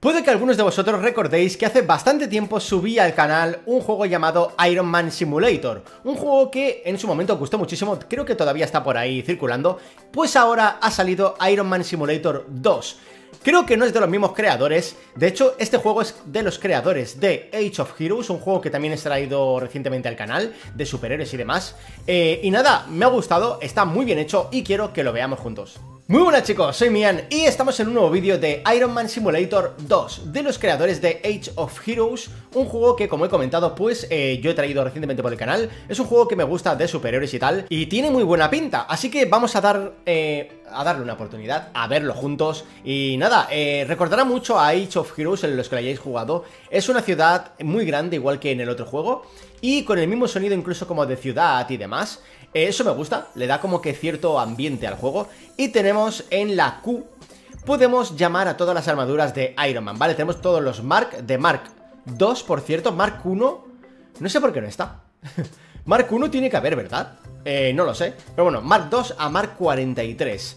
Puede que algunos de vosotros recordéis que hace bastante tiempo subí al canal un juego llamado Iron Man Simulator, un juego que en su momento gustó muchísimo, creo que todavía está por ahí circulando, pues ahora ha salido Iron Man Simulator 2. Creo que no es de los mismos creadores, de hecho este juego es de los creadores de Age of Heroes, un juego que también he traído recientemente al canal, de superhéroes y demás. Eh, y nada, me ha gustado, está muy bien hecho y quiero que lo veamos juntos. Muy buenas chicos, soy Mian y estamos en un nuevo vídeo de Iron Man Simulator 2 de los creadores de Age of Heroes, un juego que como he comentado pues eh, yo he traído recientemente por el canal, es un juego que me gusta de superhéroes y tal y tiene muy buena pinta, así que vamos a dar eh, a darle una oportunidad, a verlo juntos. Y nada, eh, recordará mucho a Age of Heroes en los que lo hayáis jugado, es una ciudad muy grande igual que en el otro juego y con el mismo sonido incluso como de ciudad y demás eso me gusta, le da como que cierto ambiente al juego. Y tenemos en la Q, podemos llamar a todas las armaduras de Iron Man, ¿vale? Tenemos todos los Mark de Mark 2, por cierto, Mark 1, no sé por qué no está. Mark 1 tiene que haber, ¿verdad? Eh, no lo sé. Pero bueno, Mark 2 a Mark 43.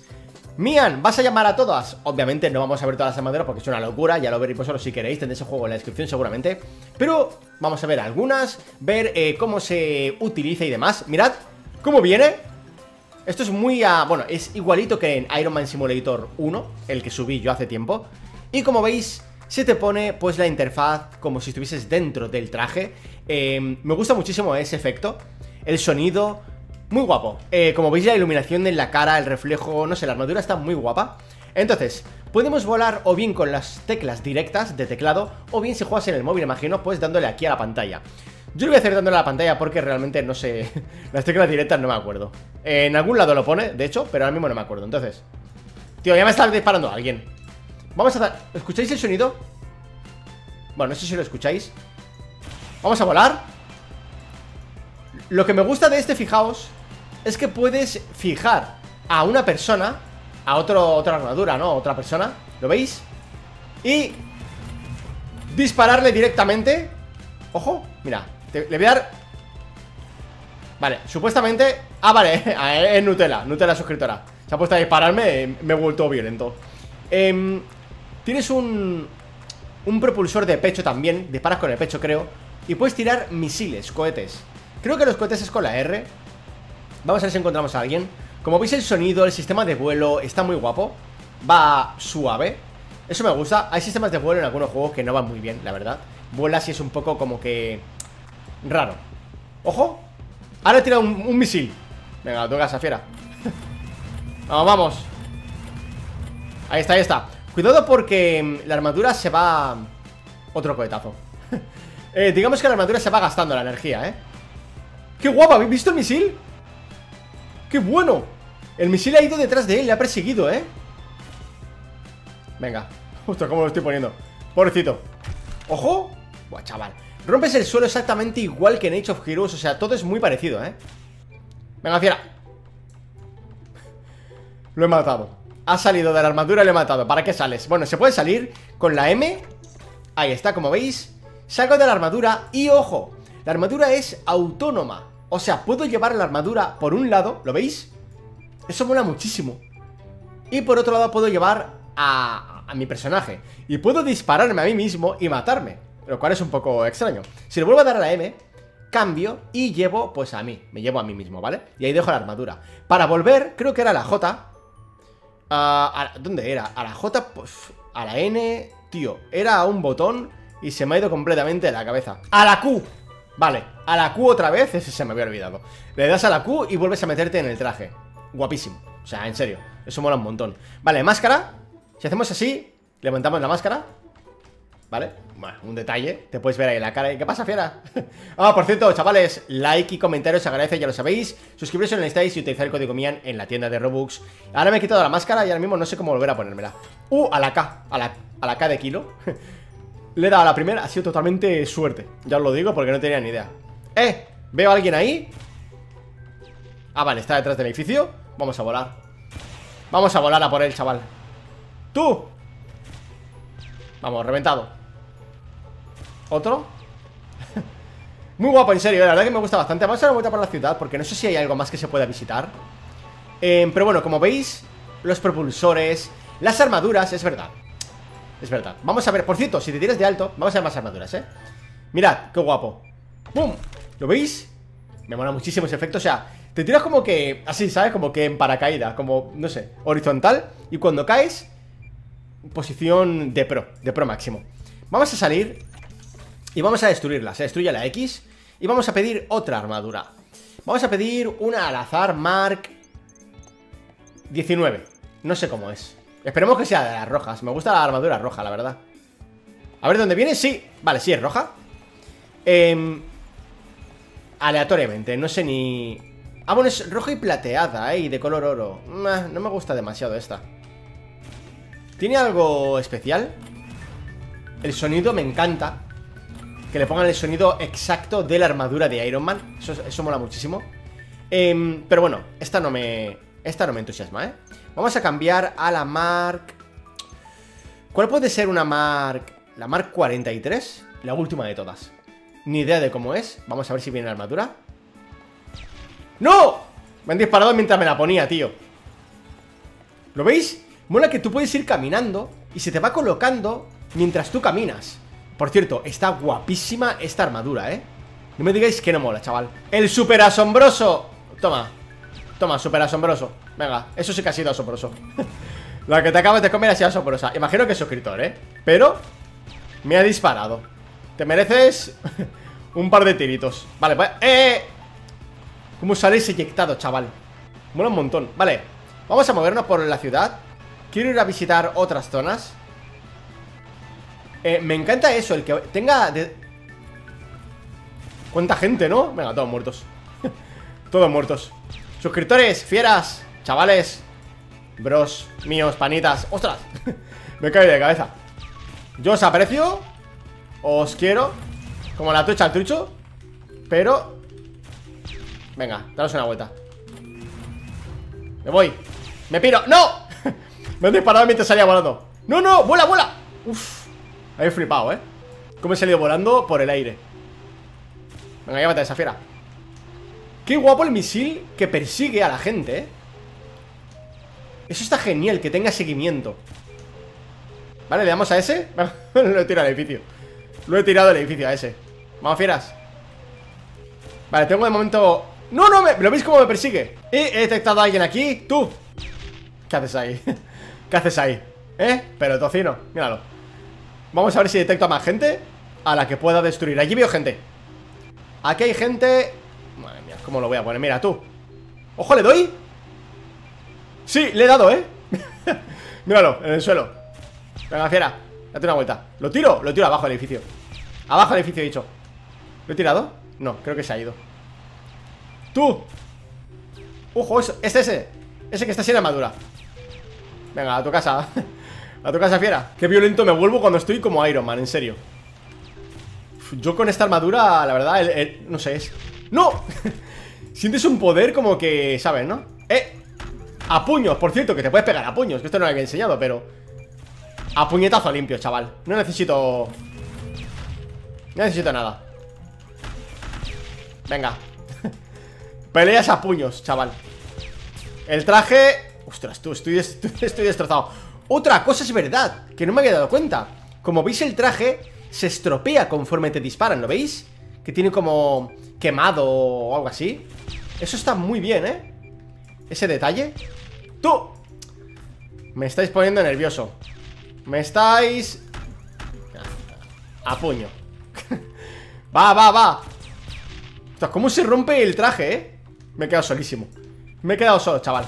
Mian, ¿vas a llamar a todas? Obviamente no vamos a ver todas las armaduras porque es una locura, ya lo veréis vosotros si queréis, tendréis el juego en la descripción seguramente. Pero vamos a ver algunas, ver eh, cómo se utiliza y demás. Mirad, ¿Cómo viene? Esto es muy a... Bueno, es igualito que en Iron Man Simulator 1 El que subí yo hace tiempo. Y como veis, se te pone pues la interfaz como si estuvieses dentro del traje. Eh, Me gusta muchísimo ese efecto. El sonido, muy guapo. Eh, Como veis la iluminación en la cara, el reflejo, no sé, la armadura está muy guapa. Entonces, podemos volar o bien con las teclas directas de teclado O bien si juegas en el móvil, imagino, pues dándole aquí a la pantalla yo lo voy a hacer dándole a la pantalla porque realmente no sé. Las teclas directas no me acuerdo. En algún lado lo pone, de hecho, pero ahora mismo no me acuerdo. Entonces, tío, ya me está disparando alguien. Vamos a dar... ¿Escucháis el sonido? Bueno, no sé si lo escucháis. Vamos a volar. Lo que me gusta de este, fijaos Es que puedes fijar a una persona A otro, otra armadura, ¿no? Otra persona ¿Lo veis? Y dispararle directamente. Ojo, mira le voy a dar... Vale, supuestamente... Ah, vale, es Nutella, Nutella suscriptora. Se ha puesto a dispararme, me he vuelto violento. Eh, Tienes un... Un propulsor de pecho también Disparas con el pecho, creo Y puedes tirar misiles, cohetes. Creo que los cohetes es con la R. Vamos a ver si encontramos a alguien. Como veis el sonido, el sistema de vuelo Está muy guapo. Va suave. Eso me gusta. Hay sistemas de vuelo en algunos juegos que no van muy bien, la verdad. Vuela si es un poco como que Raro ¡Ojo! Ahora he tirado un, misil Venga, toca esa fiera Vamos, vamos Ahí está, ahí está Cuidado porque mm, la armadura se va... Otro cohetazo eh, Digamos que la armadura se va gastando la energía, ¿eh? ¡Qué guapa! ¿Habéis visto el misil? ¡Qué bueno! El misil ha ido detrás de él, le ha perseguido, ¿eh? Venga Justo como lo estoy poniendo Pobrecito ¡Ojo! Buah, chaval Rompes el suelo exactamente igual que en Age of Heroes O sea, todo es muy parecido, ¿eh? Venga, fiera. Lo he matado. Ha salido de la armadura y lo he matado. ¿Para qué sales? Bueno, se puede salir con la M. Ahí está, como veis. Salgo de la armadura y ojo La armadura es autónoma. O sea, puedo llevar la armadura por un lado ¿Lo veis? Eso mola muchísimo. Y por otro lado puedo llevar a, a mi personaje. Y puedo dispararme a mí mismo y matarme lo cual es un poco extraño. Si le vuelvo a dar a la M Cambio y llevo pues a mí. Me llevo a mí mismo, ¿vale? Y ahí dejo la armadura. Para volver, creo que era la J uh, ¿Dónde era? A la J, pues a la N Tío, era un botón Y se me ha ido completamente de la cabeza. A la Q. Vale, a la Q otra vez, ese se me había olvidado. Le das a la Q y vuelves a meterte en el traje. Guapísimo, o sea, en serio. Eso mola un montón. Vale, máscara. Si hacemos así, levantamos la máscara ¿Vale? Bueno, un detalle Te puedes ver ahí la cara ¿Qué pasa, fiera? ah, por cierto, chavales Like y comentarios se agradece, ya lo sabéis Suscribiros si no necesitáis y utilizar el código MIAN en la tienda de Robux Ahora me he quitado la máscara y ahora mismo no sé cómo volver a ponérmela Uh, a la K A la, a la K de kilo Le he dado a la primera Ha sido totalmente suerte Ya os lo digo porque no tenía ni idea ¡Eh! ¿Veo a alguien ahí? Ah, vale, está detrás del edificio Vamos a volar Vamos a volar a por él, chaval ¡Tú! Vamos, reventado ¿Otro? Muy guapo, en serio, la verdad que me gusta bastante Vamos a dar una vuelta por la ciudad porque no sé si hay algo más que se pueda visitar eh, Pero bueno, como veis Los propulsores, las armaduras, es verdad Es verdad Vamos a ver, por cierto, si te tiras de alto Vamos a ver más armaduras, ¿eh? Mirad, qué guapo ¡Pum! ¿Lo veis? Me mola muchísimo ese efecto O sea, te tiras como que, así, ¿sabes? Como que en paracaídas Como, no sé, horizontal Y cuando caes Posición de pro, de pro máximo Vamos a salir Y vamos a destruirla Se destruye la X Y vamos a pedir otra armadura. Vamos a pedir una al azar Mark 19 No sé cómo es. Esperemos que sea de las rojas. Me gusta la armadura roja, la verdad. A ver, ¿dónde viene? Sí, vale, sí, es roja. Eh, Aleatoriamente, no sé ni... Ah, bueno, es roja y plateada, ¿eh? Y de color oro. No me gusta demasiado esta. ¿Tiene algo especial? El sonido me encanta Que le pongan el sonido exacto de la armadura de Iron Man Eso, mola muchísimo eh, Pero bueno, esta no me... Esta no me entusiasma, ¿eh? Vamos a cambiar a la Mark... ¿Cuál puede ser una Mark... La Mark 43? La última de todas Ni idea de cómo es Vamos a ver si viene la armadura ¡No! Me han disparado mientras me la ponía, tío ¿Lo veis? Mola que tú puedes ir caminando Y se te va colocando mientras tú caminas Por cierto, está guapísima esta armadura, ¿eh? No me digáis que no mola, chaval. El super asombroso. Toma. Toma, super asombroso. Venga, eso sí que ha sido asombroso. La que te acabas de comer ha sido asombrosa. Imagino que es suscriptor, ¿eh? Pero Me ha disparado. Te mereces un par de tiritos. Vale, pues... ¡Eh! ¿Cómo sales eyectado, chaval? Mola un montón. Vale, vamos a movernos por la ciudad. Quiero ir a visitar otras zonas eh, Me encanta eso El que tenga... De... ¿Cuánta gente, no? Venga, todos muertos Todos muertos Suscriptores, fieras, chavales Bros, míos, panitas ¡Ostras! Me cae de cabeza Yo os aprecio Os quiero Como la tucha al trucho Pero Venga, daros una vuelta Me voy Me piro ¡No! Me he disparado mientras salía volando ¡No, no! ¡Vuela, vuela! Uf He flipado, ¿eh? Cómo he salido volando por el aire Venga, llévate esa fiera Qué guapo el misil que persigue a la gente, ¿eh? Eso está genial, que tenga seguimiento Vale, le damos a ese Lo he tirado al edificio Lo he tirado al edificio a ese Vamos, fieras Vale, tengo de momento... ¡No, no! Me... ¿Lo veis cómo me persigue? He detectado a alguien aquí ¡Tú! ¿Qué haces ahí? ¿Qué haces ahí? ¿Eh? Pero tocino, míralo Vamos a ver si detecto a más gente A la que pueda destruir Allí veo gente Aquí hay gente Madre mía, ¿cómo lo voy a poner? Mira, tú ¡Ojo, le doy! Sí, le he dado, ¿eh? Míralo, en el suelo Venga, fiera, date una vuelta ¿Lo tiro? Lo tiro abajo del edificio Abajo del edificio, he dicho ¿Lo he tirado? No, creo que se ha ido ¡Tú! ¡Ojo, eso! ¡Este, ese! Ese que está sin armadura Venga, a tu casa A tu casa, fiera Qué violento me vuelvo cuando estoy como Iron Man, en serio Yo con esta armadura, la verdad, no sé, es ¡No! Sientes un poder como que, ¿sabes, no? ¡Eh! A puños, por cierto, que te puedes pegar a puños Que esto no lo había enseñado, pero A puñetazo limpio, chaval No necesito... No necesito nada Venga Peleas a puños, chaval El traje... Ostras, tú, estoy, estoy destrozado Otra cosa es verdad, que no me había dado cuenta. Como veis el traje se estropea conforme te disparan, ¿lo veis? Que tiene como quemado o algo así. Eso está muy bien, ¿eh? Ese detalle. ¡Tú! Me estáis poniendo nervioso. Me estáis... A puño. Va, va, va. ¿cómo se rompe el traje, eh? Me he quedado solísimo. Me he quedado solo, chaval.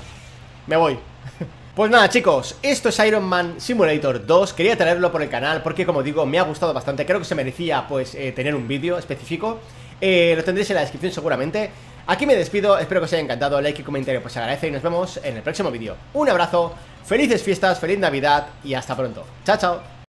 Me voy Pues nada chicos, esto es Iron Man Simulator 2 Quería traerlo por el canal porque como digo me ha gustado bastante. Creo que se merecía pues eh, tener un vídeo específico. Eh, Lo tendréis en la descripción seguramente. Aquí me despido, espero que os haya encantado. Like y comentario pues agradece y nos vemos en el próximo vídeo. Un abrazo, felices fiestas, feliz navidad y hasta pronto. Chao chao